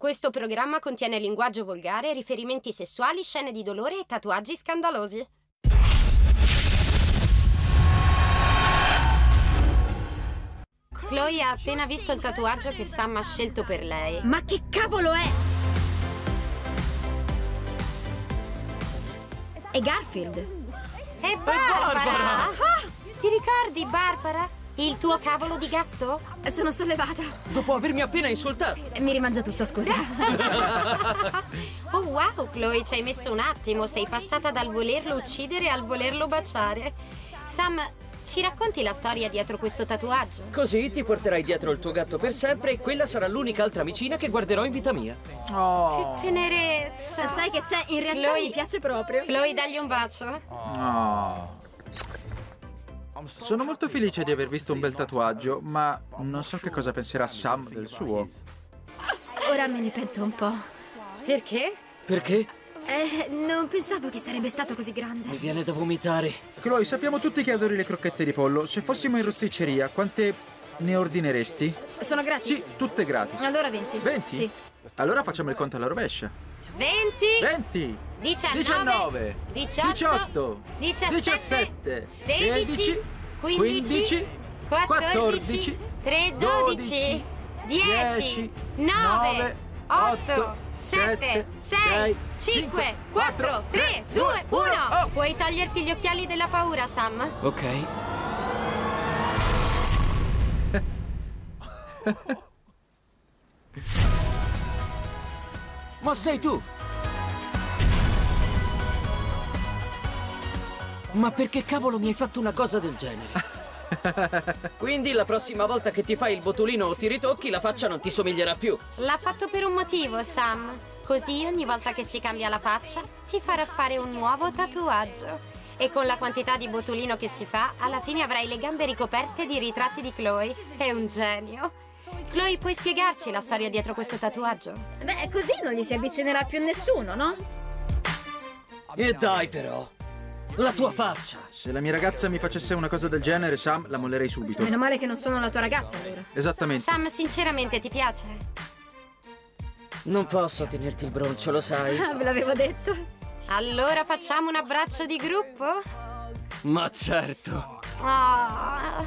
Questo programma contiene linguaggio volgare, riferimenti sessuali, scene di dolore e tatuaggi scandalosi. Chloe ha appena visto il tatuaggio che Sam ha scelto per lei. Ma che cavolo è? È Garfield. E Barbara! Barbara! Ah, ti ricordi, Barbara? Il tuo cavolo di gatto? Sono sollevata. Dopo avermi appena insultato. Mi rimangia tutto, scusa. Oh wow, Chloe, ci hai messo un attimo. Sei passata dal volerlo uccidere al volerlo baciare. Sam, ci racconti la storia dietro questo tatuaggio? Così ti porterai dietro il tuo gatto per sempre e quella sarà l'unica altra vicina che guarderò in vita mia. Oh, Che tenerezza! Sai che c'è? In realtà Chloe- mi piace proprio. Chloe, dagli un bacio. oh. Sono molto felice di aver visto un bel tatuaggio, ma non so che cosa penserà Sam del suo. Ora me ne pento un po'. Perché? Perché? Eh, non pensavo che sarebbe stato così Mi grande. viene da vomitare. Chloe, sappiamo tutti che adori le crocchette di pollo. Se fossimo in rosticceria, quante ne ordineresti? Sono gratis? Sì, tutte gratis. Allora 20. 20? Sì. Allora facciamo il conto alla rovescia. 20, 20, 19, 19, 18, 18, 17, 16, 16, 15, 14, 13, 12, 10, 9, 8, 7, 6, 5, 4, 3, 2, 1. Puoi toglierti gli occhiali della paura, Sam? Ok. Ma sei tu? Ma perché cavolo mi hai fatto una cosa del genere? Quindi la prossima volta che ti fai il botulino o ti ritocchi, la faccia non ti somiglierà più. L'ha fatto per un motivo, Sam. Così ogni volta che si cambia la faccia, ti farà fare un nuovo tatuaggio. E con la quantità di botulino che si fa, alla fine avrai le gambe ricoperte di ritratti di Chloe. È un genio. Chloe, puoi spiegarci la storia dietro questo tatuaggio? Beh, così non gli si avvicinerà più nessuno, no? E dai però! La tua faccia! Se la mia ragazza mi facesse una cosa del genere, Sam, la mollerei subito. Meno male che non sono la tua ragazza, allora. Esattamente. Sam, sinceramente ti piace? Non posso tenerti il broncio, lo sai? Ah, ve l'avevo detto. Allora facciamo un abbraccio di gruppo? Ma certo! Ah.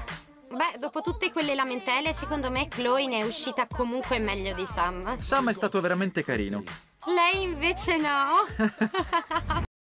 Beh, dopo tutte quelle lamentele, secondo me Chloe ne è uscita comunque meglio di Sam. Sam è stato veramente carino. Lei invece no.